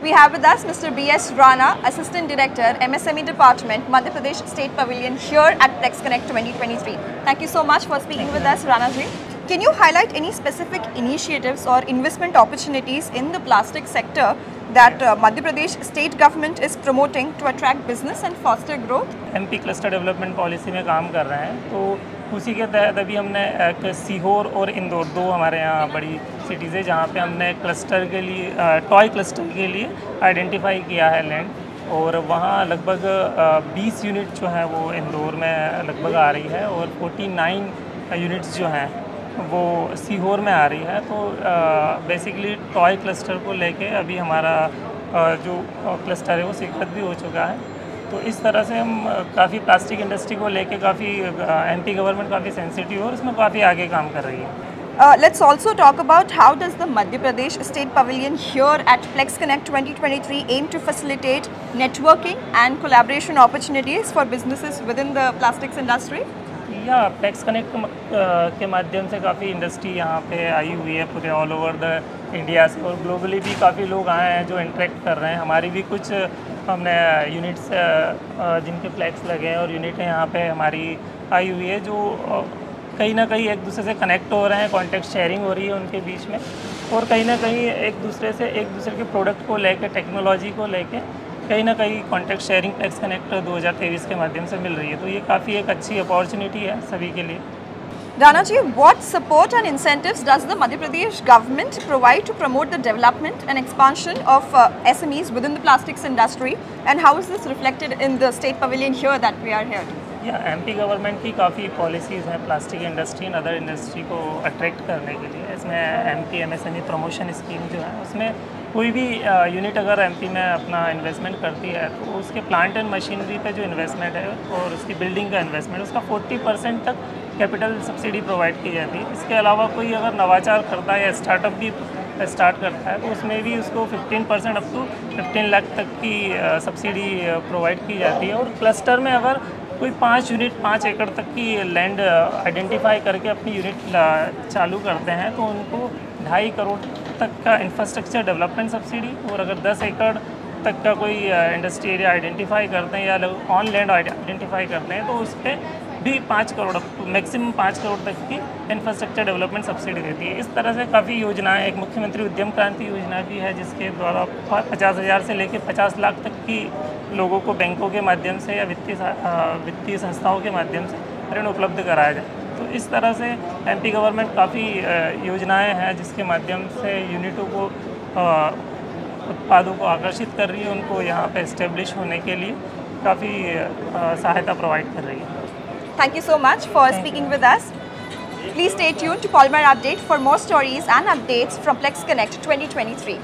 We have with us Mr. B.S. Rana, Assistant Director, MSME Department, Madhya Pradesh State Pavilion here at Plex Connect 2023. Thank you so much for speaking with us, Rana ji. Can you highlight any specific initiatives or investment opportunities in the plastic sector that uh, Madhya Pradesh state government is promoting to attract business and foster growth? MP cluster development policy में काम कर रहे हैं तो उसी के तहत अभी हमने एक सीहोर और इंदौर दो हमारे यहाँ बड़ी सिटीज़ है जहाँ पे हमने क्लस्टर के लिए टॉय क्लस्टर के लिए आइडेंटिफाई किया है लैंड और वहाँ लगभग 20 यूनिट जो है वो इंदौर में लगभग आ रही है और 49 यूनिट्स जो हैं वो सीहोर में आ रही है तो बेसिकली टॉय क्लस्टर को लेके अभी हमारा जो क्लस्टर है वो स्वीकृत भी हो चुका है तो इस तरह से हम काफ़ी प्लास्टिक इंडस्ट्री को लेके काफ़ी एमपी गवर्नमेंट काफ़ी सेंसिटिव है और उसमें काफ़ी आगे काम कर रही है Uh, let's also talk about how does the Madhya Pradesh State Pavilion here at Flex Connect 2023 aim to facilitate networking and collaboration opportunities for businesses within the plastics industry? या फ्लेक्स कनेक्ट के माध्यम से काफ़ी industry यहाँ पे आई हुई है पूरे ऑल ओवर द इंडिया से और ग्लोबली भी काफ़ी लोग आए हैं जो इंटरेक्ट कर रहे हैं। हमारी भी कुछ, हमने यूनिट्स जिनके फ्लैक्स लगे हैं और यूनिट यहाँ पे हमारी आई हुई है जो कहीं ना कहीं एक दूसरे से कनेक्ट हो रहे हैं कॉन्टेक्ट शेयरिंग हो रही है उनके बीच में और कहीं ना कहीं एक दूसरे से, एक दूसरे के प्रोडक्ट को लेकर टेक्नोलॉजी को लेकर कहीं ना कहीं कॉन्टैक्ट शेयरिंग टैक्स कनेक्ट दो हज़ार तेईस के माध्यम से मिल रही है। तो ये काफ़ी एक अच्छी अपॉर्चुनिटी है सभी के लिए। Rana ji what support and incentive does the Madhya Pradesh government provide to promote the development and expansion of S M Es within the plastics industry and how is this reflected in the state pavilion here that we are here to या MP government की काफ़ी policies हैं plastic industry and other industry को attract करने के लिए। इसमें MP MSME promotion scheme जो है, उसमें कोई भी यूनिट अगर एमपी में अपना इन्वेस्टमेंट करती है तो उसके प्लांट एंड मशीनरी पे जो इन्वेस्टमेंट है और उसकी बिल्डिंग का इन्वेस्टमेंट उसका 40 परसेंट तक कैपिटल सब्सिडी प्रोवाइड की जाती है। इसके अलावा कोई अगर नवाचार करता है या स्टार्टअप भी स्टार्ट करता है तो उसमें भी उसको 15 परसेंट अप टू 15 लाख तक की सब्सिडी प्रोवाइड की जाती है। और क्लस्टर में अगर कोई पाँच यूनिट पाँच एकड़ तक की लैंड आइडेंटिफाई करके अपनी यूनिट चालू करते हैं तो उनको ढाई करोड़ तक का इंफ्रास्ट्रक्चर डेवलपमेंट सब्सिडी और अगर दस एकड़ तक का कोई इंडस्ट्री एरिया आइडेंटिफाई करते हैं या ऑन लैंड आइडेंटिफाई करते हैं तो उस पर भी पाँच करोड़ मैक्सिमम पाँच करोड़ तक की इंफ्रास्ट्रक्चर डेवलपमेंट सब्सिडी देती है। इस तरह से काफ़ी योजनाएँ, एक मुख्यमंत्री उद्यम क्रांति योजना भी है, जिसके द्वारा पचास हज़ार से लेकर पचास लाख तक की लोगों को बैंकों के माध्यम से या वित्तीय वित्तीय संस्थाओं के माध्यम से ऋण उपलब्ध कराया जाए। तो इस तरह से एमपी गवर्नमेंट काफ़ी योजनाएँ हैं, जिसके माध्यम से यूनिटों को उत्पादों को आकर्षित कर रही है, उनको यहाँ पे इस्टेब्लिश होने के लिए काफ़ी सहायता प्रोवाइड कर रही है। Thank you so much for speaking with us. Please stay tuned to Polymer Update for more stories and updates from Plex Connect 2023.